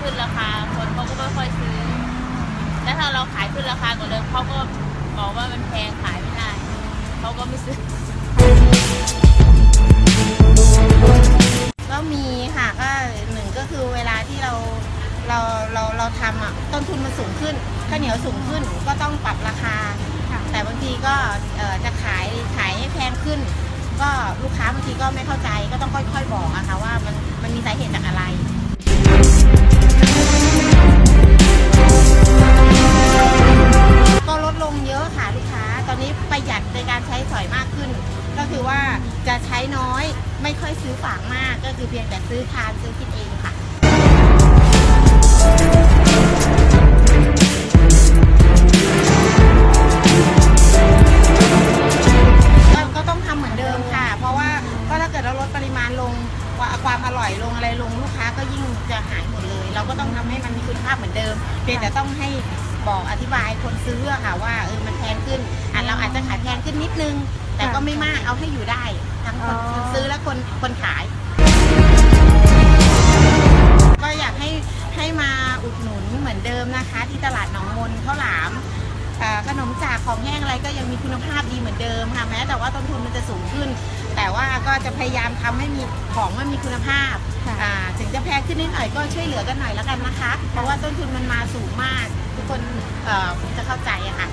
ขึ้นราคา คนเขาก็ไม่ค่อยซื้อ แล้วถ้าเราขายขึ้นราคากว่าเดิมเขาก็บอกว่ามันแพงขายไม่ได้ เขาก็ไม่ซื้อ ก็มีค่ะก็หนึ่งก็คือเวลาที่เราเราเราเราทำอะต้นทุนมันสูงขึ้นข้าวเหนียวสูงขึ้นก็ต้องปรับราคา แต่บางทีก็จะขายขายให้แพงขึ้น ก็ลูกค้าบางทีก็ไม่เข้าใจก็ต้องค่อย ๆ บอกอะค่ะว่ามันมันมีสาเหตุจากอะไร นี้ประหยัดในการใช้สอยมากขึ้น ก็คือว่าจะใช้น้อยไม่ค่อยซื้อฝากมาก ก็คือเพียงแต่ซื้อทานซื้อกินเองค่ะก็ต้องทำเหมือนเดิมค่ะ เพราะว่าก็ถ้าเกิดเราลดปริมาณลงความอร่อยลงอะไรลงลูกค้าก็ยิ่งจะหายหมดเลย เราก็ต้องทำให้มันมีคุณภาพเหมือนเดิมเพียงแต่ต้องให้บอกอธิบายคนซื้อค่ะว่าเออมันแพงขึ้น เราอาจจะขายแพงขึ้นนิดนึง แต่ก็ไม่มากเอาให้อยู่ได้ ทั้งคนอ๋อคนซื้อและคนคนขาย ก็อยากให้ให้มาอุดหนุนเหมือนเดิมนะคะ ที่ตลาดหนองมนข้าวหลามเอ่อขนมจากของแห้งอะไรก็ยังมีคุณภาพดีเหมือนเดิมค่ะแม้แต่ว่าต้นทุนมันจะสูงขึ้น แต่ว่าก็จะพยายามทำให้มีของมันมีคุณภาพ ค่ะ อ่าถึงจะแพงขึ้นนิดหน่อยก็ช่วยเหลือกันหน่อยแล้วกันนะคะ เพราะว่าต้นทุนมันมาสูงมาก ทุกคนเอ่อจะเข้าใจอะค่ะ